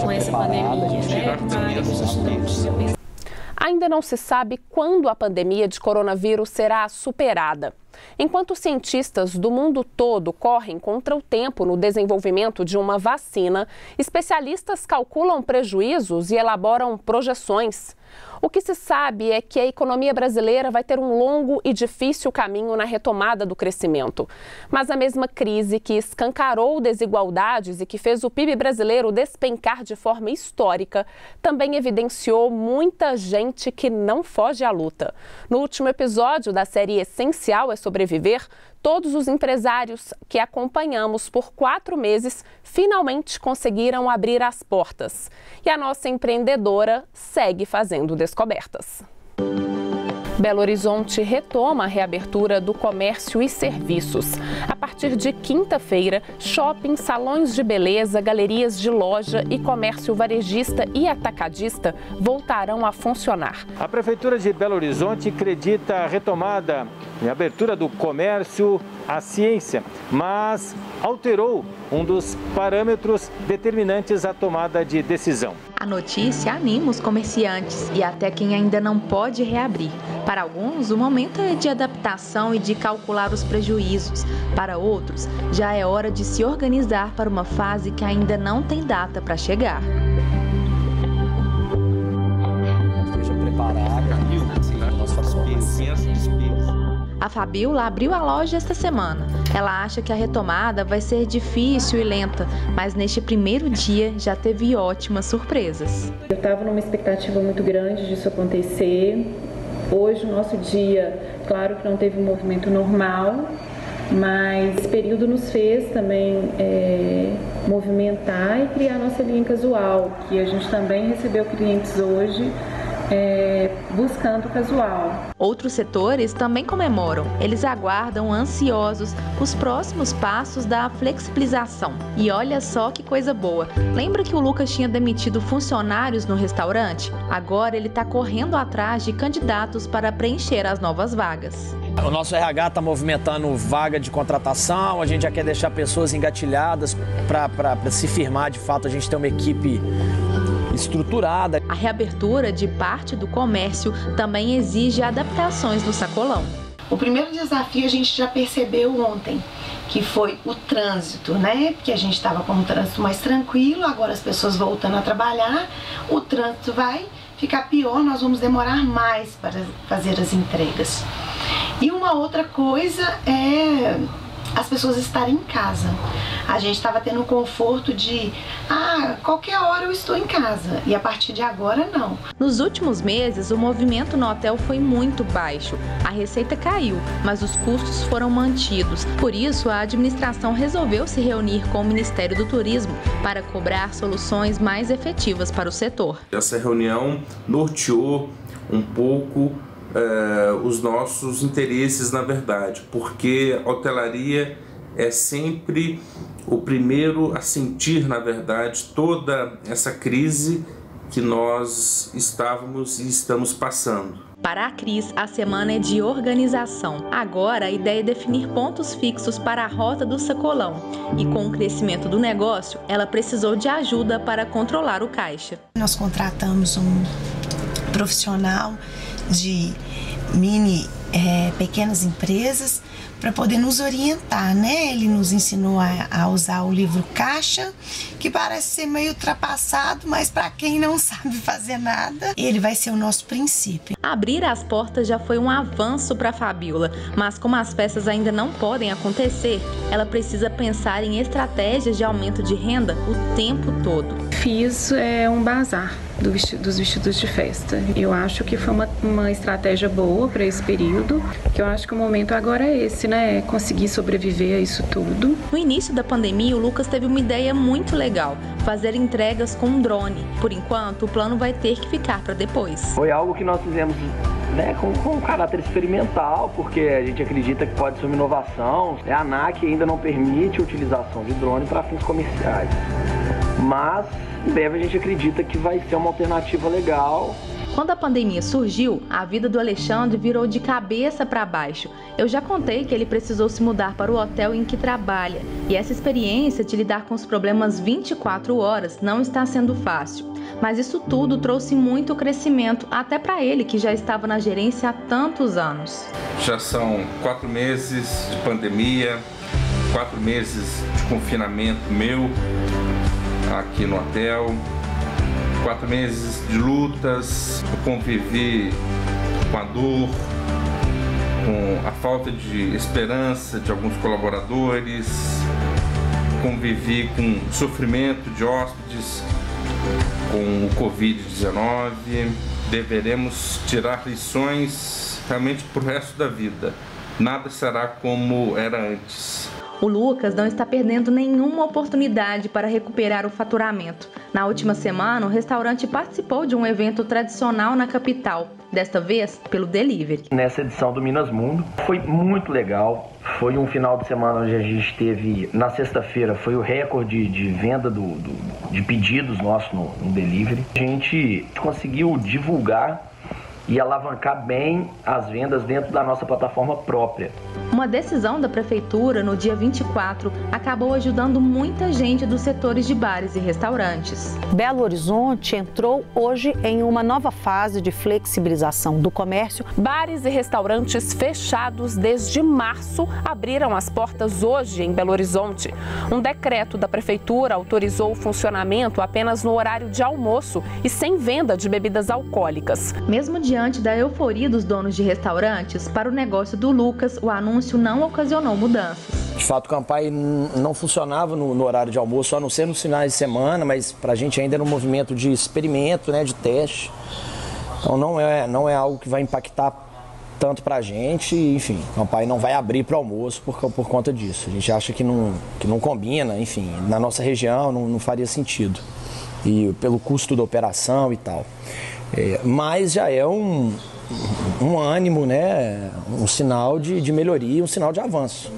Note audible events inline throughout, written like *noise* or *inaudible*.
Com essa pandemia, né? Ainda não se sabe quando a pandemia de coronavírus será superada. Enquanto cientistas do mundo todo correm contra o tempo no desenvolvimento de uma vacina, especialistas calculam prejuízos e elaboram projeções. O que se sabe é que a economia brasileira vai ter um longo e difícil caminho na retomada do crescimento. Mas a mesma crise que escancarou desigualdades e que fez o PIB brasileiro despencar de forma histórica também evidenciou muita gente que não foge à luta. No último episódio da série Essencial é Sobreviver, todos os empresários que acompanhamos por quatro meses finalmente conseguiram abrir as portas. E a nossa empreendedora segue fazendo descobertas. Belo Horizonte retoma a reabertura do comércio e serviços. A partir de quinta-feira, shopping, salões de beleza, galerias de loja e comércio varejista e atacadista voltarão a funcionar. A Prefeitura de Belo Horizonte acredita a retomada e abertura do comércio à ciência, mas alterou um dos parâmetros determinantes à tomada de decisão. A notícia anima os comerciantes e até quem ainda não pode reabrir. Para alguns, o momento é de adaptação e de calcular os prejuízos. Para outros, já é hora de se organizar para uma fase que ainda não tem data para chegar. Esteja preparado. Nós a Fabiola abriu a loja esta semana. Ela acha que a retomada vai ser difícil e lenta, mas neste primeiro dia já teve ótimas surpresas. Eu estava numa expectativa muito grande disso acontecer. Hoje, o nosso dia, claro que não teve um movimento normal, mas esse período nos fez também é, movimentar e criar nossa linha casual, que a gente também recebeu clientes hoje é, buscando casual. Outros setores também comemoram. Eles aguardam ansiosos os próximos passos da flexibilização. E olha só que coisa boa. Lembra que o Lucas tinha demitido funcionários no restaurante? Agora ele está correndo atrás de candidatos para preencher as novas vagas. O nosso RH está movimentando vaga de contratação, a gente já quer deixar pessoas engatilhadas para se firmar de fato, a gente tem uma equipe estruturada. A reabertura de parte do comércio também exige adaptações no sacolão. O primeiro desafio a gente já percebeu ontem, que foi o trânsito, né? Porque a gente estava com um trânsito mais tranquilo, agora as pessoas voltando a trabalhar, o trânsito vai ficar pior, nós vamos demorar mais para fazer as entregas. E uma outra coisa é as pessoas estarem em casa. A gente estava tendo o conforto de, ah, qualquer hora eu estou em casa. E a partir de agora, não. Nos últimos meses, o movimento no hotel foi muito baixo. A receita caiu, mas os custos foram mantidos. Por isso, a administração resolveu se reunir com o Ministério do Turismo para cobrar soluções mais efetivas para o setor. Essa reunião norteou um pouco uh, os nossos interesses, na verdade, porque a hotelaria é sempre o primeiro a sentir, na verdade, toda essa crise que nós estávamos e estamos passando. Para a Cris, a semana é de organização. Agora, a ideia é definir pontos fixos para a rota do sacolão. E com o crescimento do negócio, ela precisou de ajuda para controlar o caixa. Nós contratamos um profissional de mini é, pequenas empresas para poder nos orientar, né? Ele nos ensinou a, a, usar o livro caixa, que parece ser meio ultrapassado, mas para quem não *laughs* sabe fazer nada, ele vai ser o nosso princípio. Abrir as portas já foi um avanço para Fabiola, mas como as peças ainda não podem acontecer, ela precisa pensar em estratégias de aumento de renda o tempo todo. Fiz é, um bazar do vestido, dos vestidos de festa. Eu acho que foi uma, uma estratégia boa para esse período, que eu acho que o momento agora é esse, né? É conseguir sobreviver a isso tudo. No início da pandemia, o Lucas teve uma ideia muito legal: fazer entregas com um drone. Por enquanto, o plano vai ter que ficar para depois. Foi algo que nós fizemos né, com, com um caráter experimental, porque a gente acredita que pode ser uma inovação. A ANAC ainda não permite a utilização de drone para fins comerciais. Mas em breve a gente acredita que vai ser uma alternativa legal Quando a pandemia surgiu, a vida do Alexandre virou de cabeça para baixo. Eu já contei que ele precisou se mudar para o hotel em que trabalha, e essa experiência de lidar com os problemas 24 horas não está sendo fácil. Mas isso tudo trouxe muito crescimento, até para ele que já estava na gerência há tantos anos. Já são quatro meses de pandemia, quatro meses de confinamento meu aqui no hotel, quatro meses de lutas, eu convivi com a dor, com a falta de esperança de alguns colaboradores, convivi com sofrimento de hóspedes com o Covid-19. Deveremos tirar lições realmente para o resto da vida. Nada será como era antes. O Lucas não está perdendo nenhuma oportunidade para recuperar o faturamento. Na última semana, o restaurante participou de um evento tradicional na capital, desta vez pelo delivery. Nessa edição do Minas Mundo foi muito legal. Foi um final de semana onde a gente teve, na sexta-feira, foi o recorde de venda do, do de pedidos nossos no, no delivery. A gente conseguiu divulgar e alavancar bem as vendas dentro da nossa plataforma própria. Uma decisão da prefeitura no dia 24 acabou ajudando muita gente dos setores de bares e restaurantes. Belo Horizonte entrou hoje em uma nova fase de flexibilização do comércio. Bares e restaurantes fechados desde março abriram as portas hoje em Belo Horizonte. Um decreto da prefeitura autorizou o funcionamento apenas no horário de almoço e sem venda de bebidas alcoólicas. Mesmo dia diante da euforia dos donos de restaurantes, para o negócio do Lucas, o anúncio não ocasionou mudanças. De fato, o Campai não funcionava no, no, horário de almoço, a não ser nos finais de semana, mas para a gente ainda era um movimento de experimento, né, de teste. Então não é, não é algo que vai impactar tanto para a gente, enfim, o Campai não vai abrir para o almoço por, por conta disso. A gente acha que não, que não combina, enfim, na nossa região não, não faria sentido. E pelo custo da operação e tal. É, mas já é um, um ânimo, né? um sinal de, de melhoria, um sinal de avanço.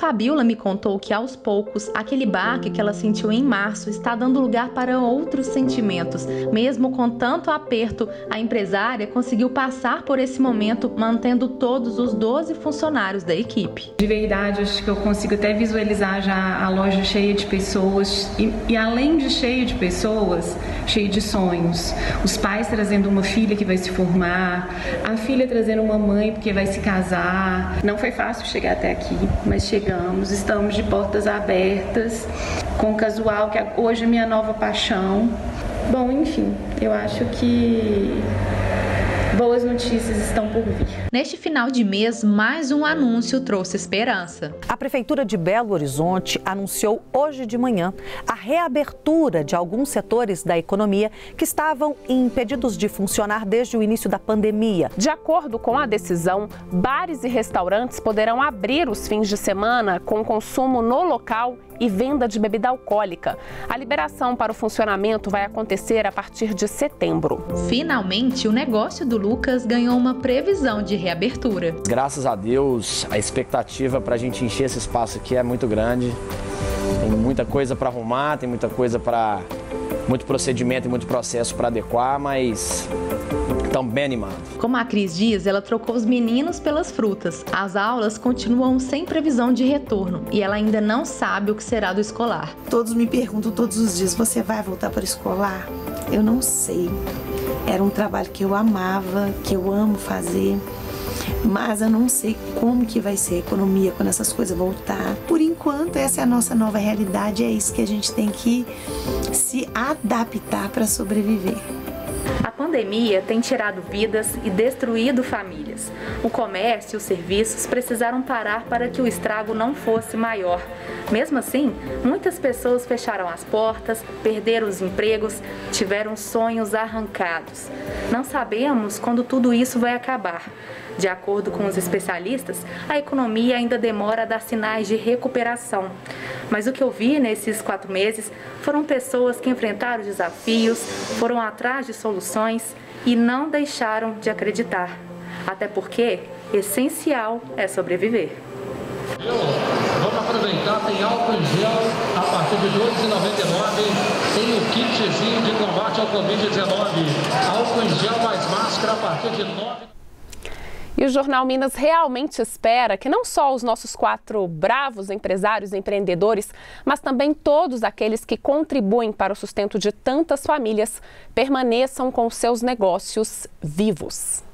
Fabiola me contou que aos poucos, aquele baque que ela sentiu em março está dando lugar para outros sentimentos. Mesmo com tanto aperto, a empresária conseguiu passar por esse momento mantendo todos os 12 funcionários da equipe. De verdade, acho que eu consigo até visualizar já a loja cheia de pessoas e, e além de cheia de pessoas, cheia de sonhos. Os pais trazendo uma filha que vai se formar, a filha trazendo uma mãe porque vai se casar. Não foi fácil chegar até aqui, mas chegando chegamos, estamos de portas abertas, com o casual, que é hoje é minha nova paixão. Bom, enfim, eu acho que boas notícias estão por vir. Neste final de mês, mais um anúncio trouxe esperança. A Prefeitura de Belo Horizonte anunciou hoje de manhã a reabertura de alguns setores da economia que estavam impedidos de funcionar desde o início da pandemia. De acordo com a decisão, bares e restaurantes poderão abrir os fins de semana com consumo no local e venda de bebida alcoólica. A liberação para o funcionamento vai acontecer a partir de setembro. Finalmente, o negócio do Lucas ganhou uma previsão de reabertura. Graças a Deus, a expectativa para a gente encher esse espaço aqui é muito grande. Tem muita coisa para arrumar, tem muita coisa para. muito procedimento e muito processo para adequar, mas estão bem animados. Como a Cris diz, ela trocou os meninos pelas frutas. As aulas continuam sem previsão de retorno e ela ainda não sabe o que será do escolar. Todos me perguntam todos os dias: você vai voltar para o escolar? Eu não sei. Era um trabalho que eu amava, que eu amo fazer mas eu não sei como que vai ser a economia quando essas coisas voltar. Por enquanto, essa é a nossa nova realidade, é isso que a gente tem que se adaptar para sobreviver. Pandemia tem tirado vidas e destruído famílias. O comércio e os serviços precisaram parar para que o estrago não fosse maior. Mesmo assim, muitas pessoas fecharam as portas, perderam os empregos, tiveram sonhos arrancados. Não sabemos quando tudo isso vai acabar. De acordo com os especialistas, a economia ainda demora a dar sinais de recuperação. Mas o que eu vi nesses quatro meses foram pessoas que enfrentaram desafios, foram atrás de soluções e não deixaram de acreditar. Até porque essencial é sobreviver. Vamos aproveitar, tem álcool em gel a partir de R$ 2,99 tem o kitzinho de combate ao Covid-19. Álcool em gel mais máscara a partir de R$ 9,00. E o Jornal Minas realmente espera que não só os nossos quatro bravos empresários e empreendedores, mas também todos aqueles que contribuem para o sustento de tantas famílias permaneçam com seus negócios vivos.